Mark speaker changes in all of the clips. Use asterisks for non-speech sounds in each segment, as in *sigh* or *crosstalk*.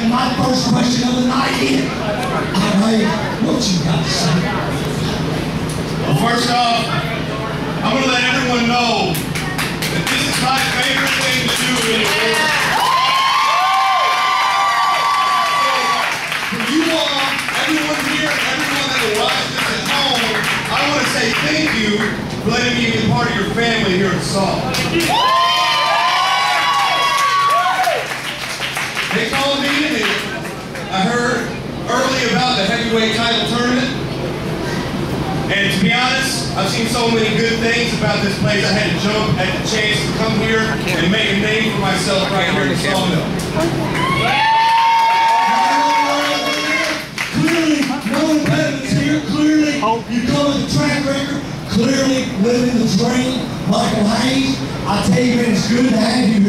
Speaker 1: let my first question of the night in. All right, what you got to say?
Speaker 2: Well, first off, I'm going to let everyone know that this is my favorite thing to do in the world. For you all, everyone here, everyone that will watch this at home, I want to say thank you for letting me be part of your family here at Salt. I heard early about the heavyweight title tournament. And to be honest, I've seen so many good things about this place. I had to jump at the chance to come here and make a name for myself right here in Sawmill.
Speaker 1: Clearly, no here. Clearly, you come with a track record. Clearly, living the dream. Michael Hayes, I tell you, man, it's good to have you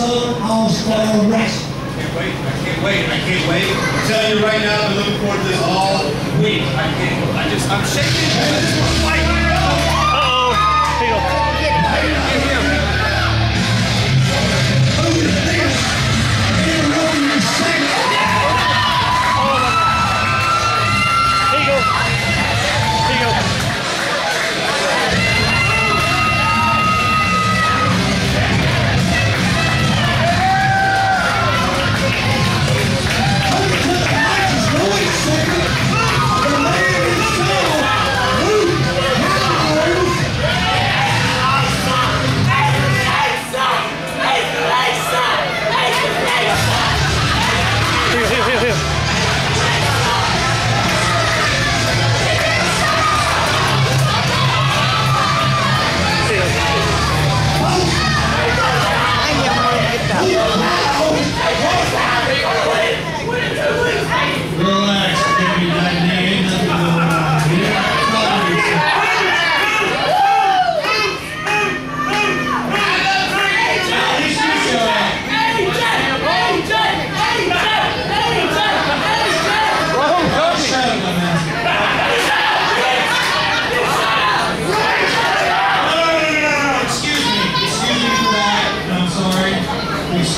Speaker 1: Southern All-Star Wrestling.
Speaker 2: can't wait. I can't wait. I can't wait. I'm telling you right now, I've been looking forward to this all week. I can't. I just, I'm shaking. *laughs* I.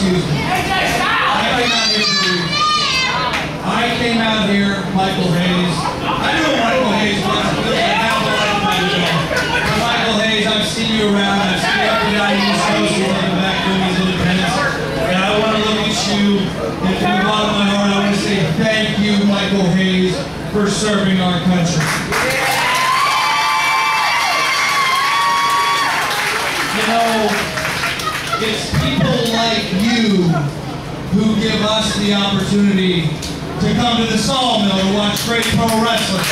Speaker 1: Excuse me. I came out here you. Michael Hayes. I knew Michael Hayes was. Hell of a life. But Michael Hayes, I've seen you around. I've seen you up and down the East Coast. You're in the back doing these independents. And I want to look at you, and from the bottom of my heart, I want to say thank you, Michael Hayes, for serving our country. You know, it's you who give us the opportunity to come to the sawmill to watch great pro wrestling.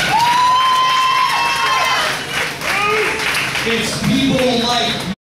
Speaker 1: It's people like